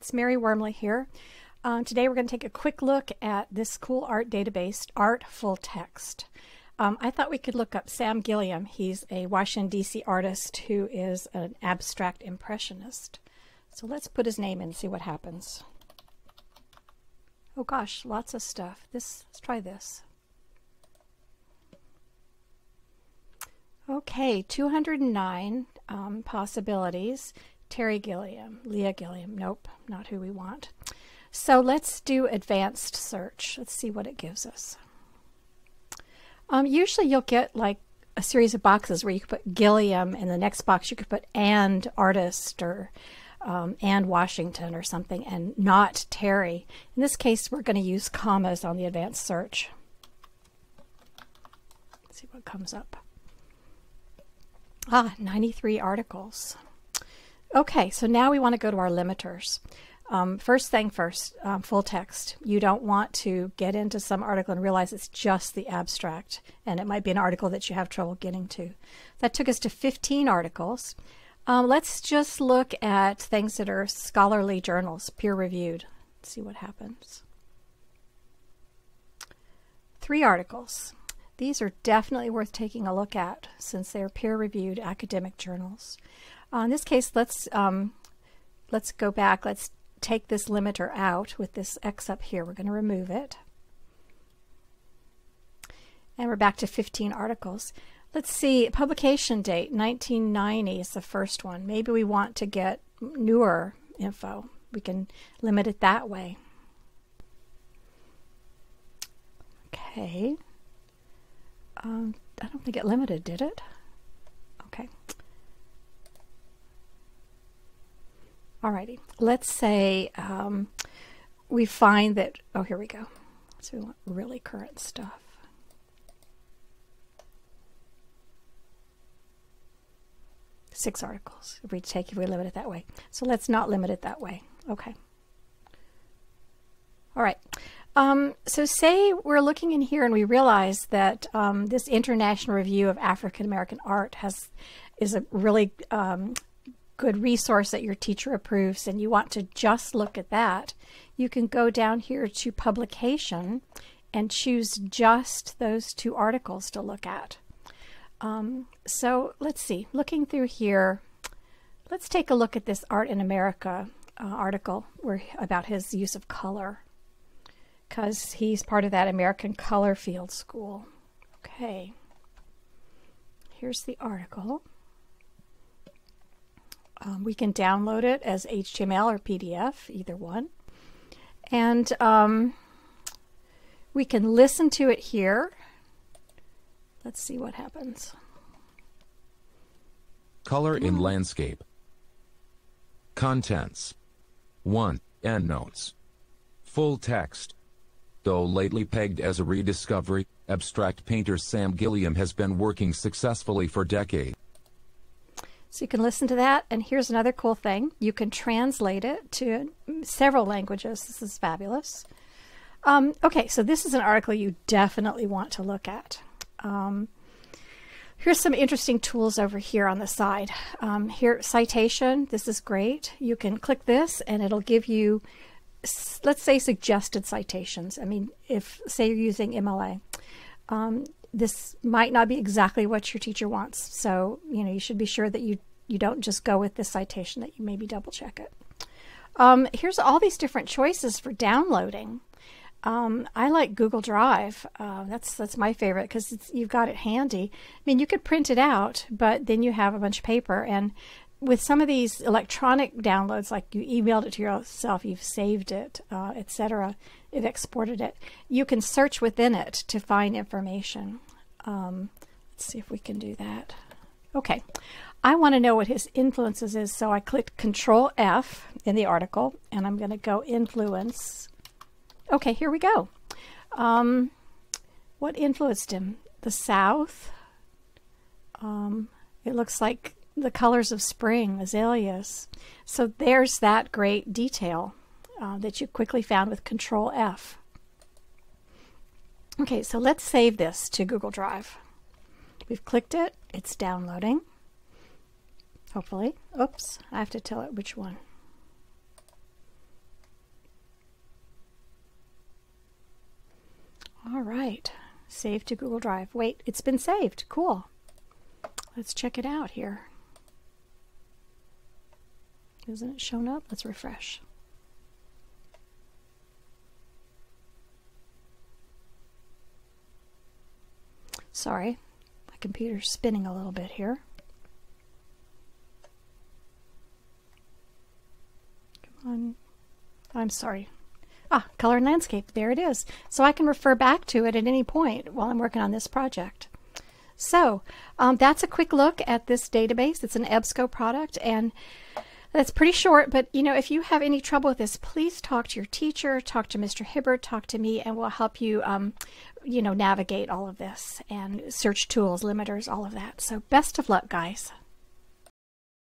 it's Mary Wormley here. Um, today we're going to take a quick look at this cool art database, Art Full Text. Um, I thought we could look up Sam Gilliam. He's a Washington, D.C. artist who is an abstract impressionist. So let's put his name in and see what happens. Oh gosh, lots of stuff. This Let's try this. Okay, 209 um, possibilities. Terry Gilliam, Leah Gilliam. Nope, not who we want. So let's do advanced search. Let's see what it gives us. Um, usually you'll get like a series of boxes where you could put Gilliam, in the next box you could put and artist or um, and Washington or something, and not Terry. In this case, we're going to use commas on the advanced search. Let's see what comes up. Ah, 93 articles. Okay, so now we want to go to our limiters. Um, first thing first, um, full text. You don't want to get into some article and realize it's just the abstract, and it might be an article that you have trouble getting to. That took us to 15 articles. Um, let's just look at things that are scholarly journals, peer reviewed. See what happens. Three articles. These are definitely worth taking a look at since they're peer reviewed academic journals. Uh, in this case, let's um, let's go back. Let's take this limiter out with this X up here. We're going to remove it. And we're back to 15 articles. Let's see, publication date, 1990 is the first one. Maybe we want to get newer info. We can limit it that way. Okay. Um, I don't think it limited, did it? Okay. Alrighty, let's say um, we find that, oh, here we go. So we want really current stuff. Six articles, if we take, if we limit it that way. So let's not limit it that way. Okay. All right. Um, so say we're looking in here and we realize that um, this International Review of African American Art has is a really um, good resource that your teacher approves and you want to just look at that, you can go down here to publication and choose just those two articles to look at. Um, so let's see, looking through here, let's take a look at this Art in America uh, article where, about his use of color because he's part of that American Color Field School. Okay, here's the article. Um, we can download it as HTML or PDF, either one. And um, we can listen to it here. Let's see what happens. Color in landscape. Contents. 1. Endnotes. Full text. Though lately pegged as a rediscovery, abstract painter Sam Gilliam has been working successfully for decades. So you can listen to that. And here's another cool thing you can translate it to several languages. This is fabulous. Um, okay, so this is an article you definitely want to look at. Um, here's some interesting tools over here on the side. Um, here, citation. This is great. You can click this and it'll give you, let's say, suggested citations. I mean, if, say, you're using MLA. This might not be exactly what your teacher wants. So, you know, you should be sure that you, you don't just go with the citation, that you maybe double check it. Um, here's all these different choices for downloading. Um, I like Google Drive. Uh, that's that's my favorite because you've got it handy. I mean, you could print it out, but then you have a bunch of paper. And with some of these electronic downloads, like you emailed it to yourself, you've saved it, uh, etc., it exported it. You can search within it to find information. Um, let's see if we can do that. Okay, I want to know what his influences is, so I clicked Control F in the article, and I'm going to go Influence. Okay, here we go. Um, what influenced him? The South. Um, it looks like the colors of spring, azaleas. So there's that great detail uh, that you quickly found with Control F. Okay, so let's save this to Google Drive. We've clicked it, it's downloading. Hopefully. Oops, I have to tell it which one. All right, save to Google Drive. Wait, it's been saved. Cool. Let's check it out here. Isn't it shown up? Let's refresh. Sorry, my computer's spinning a little bit here. Come on. I'm sorry. Ah, color and landscape. There it is. So I can refer back to it at any point while I'm working on this project. So um, that's a quick look at this database. It's an EBSCO product and that's pretty short, but you know, if you have any trouble with this, please talk to your teacher, talk to Mr. Hibbert, talk to me, and we'll help you, um, you know, navigate all of this and search tools, limiters, all of that. So best of luck, guys.